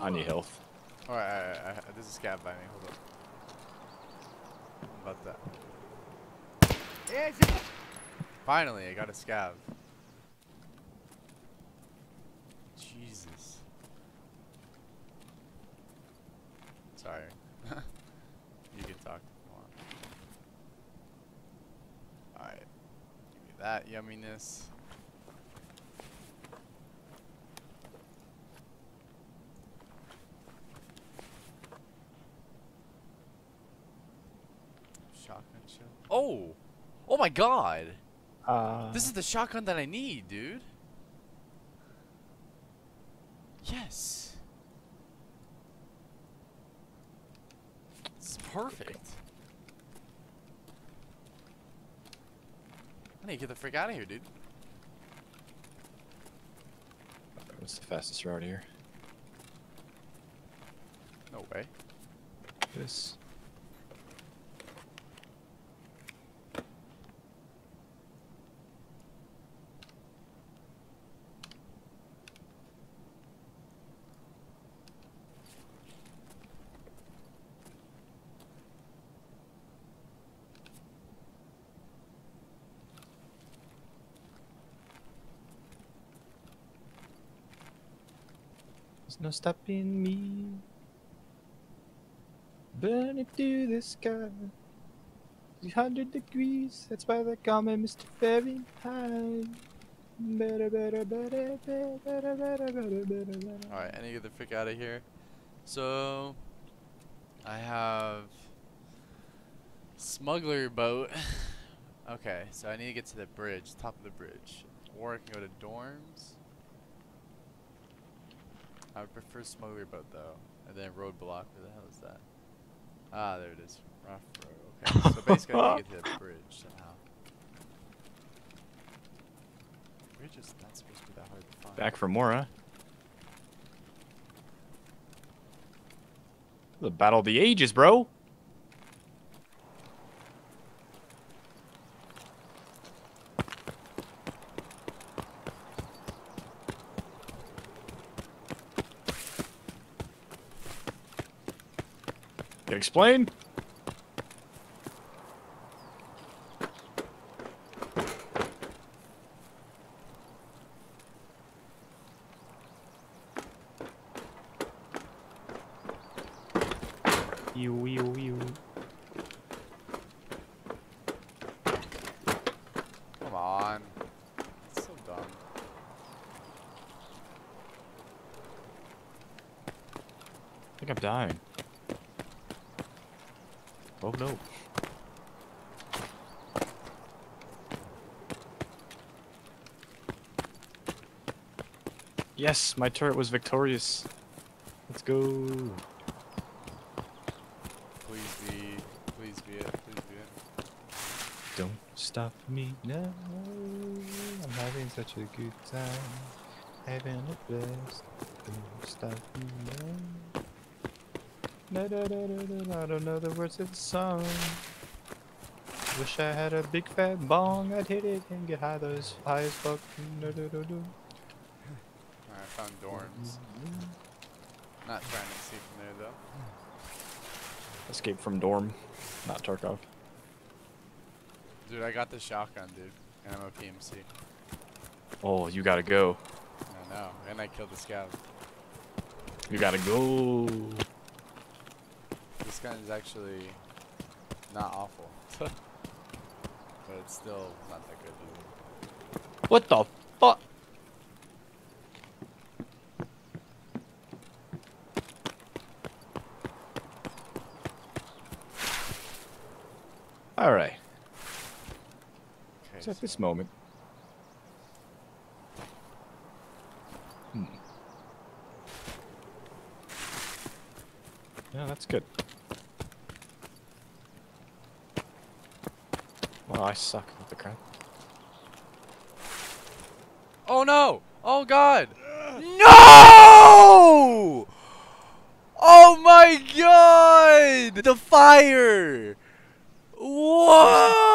I need health. Alright, alright, alright, there's a scav by me. Hold up. About that. Finally, I got a scav. Jesus. Sorry. you can talk. Alright. Give me that yumminess. Shotgun shell. Oh! Oh my god! Uh, This is the shotgun that I need, dude. Yes. It's perfect. I need to get the freak out of here, dude. what's the fastest route here? No way. This. There's no stopping me. Burn it to the sky. 300 degrees, that's why they call me Mr. Fahrenheit. Better, better, better, better, better, better, better, better. Alright, I need to get the frick out of here. So, I have smuggler boat. okay, so I need to get to the bridge, top of the bridge. Or I can go to dorms. I would prefer smuggler boat though. And then roadblock, where the hell is that? Ah, there it is. Rough road. Okay, so basically I need to get to the bridge somehow. Bridge is not supposed to be that hard to find. Back for Mora. The battle of the ages, bro. Explain? You, you, you. Come on. It's so dumb. I think I'm dying. Oh no. Yes, my turret was victorious. Let's go. Please be. Please be it. Please be it. Don't stop me now. I'm having such a good time. Having a blast. Don't stop me now. Da, da, da, da, da, I don't know the words of the song. Wish I had a big fat bong. I'd hit it and get high those high as fuck. Da, da, da, da. I found dorms. Not trying to see from there though. Escape from dorm, not Tarkov. Dude, I got the shotgun, dude. And I'm a PMC. Oh, you gotta go. I know. And I killed the scout. You gotta go. This gun is actually not awful. but it's still not that good, dude. What the fuck? All right. Okay, So at this moment. Hmm. Yeah, that's good. Well, I suck with the crap. Oh no! Oh god! No! Oh my god! The fire! What?